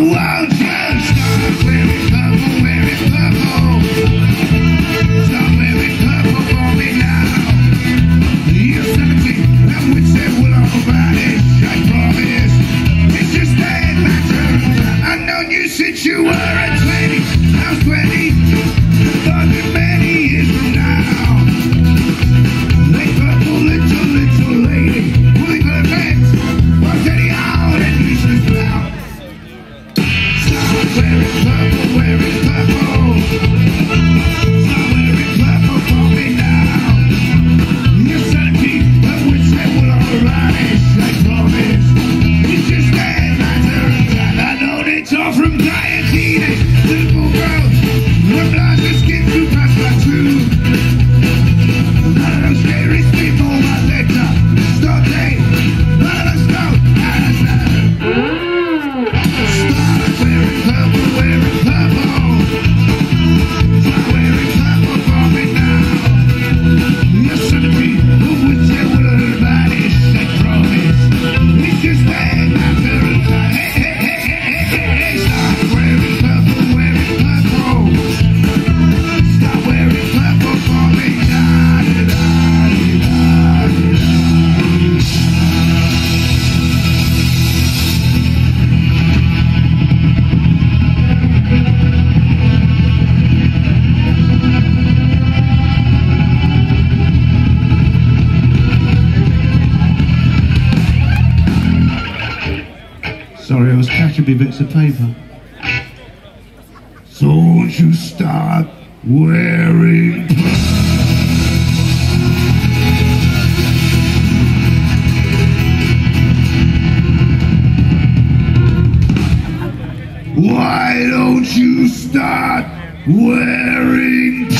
world. sorry, I was chatting bits of paper. So Don't you start wearing... Why don't you start wearing...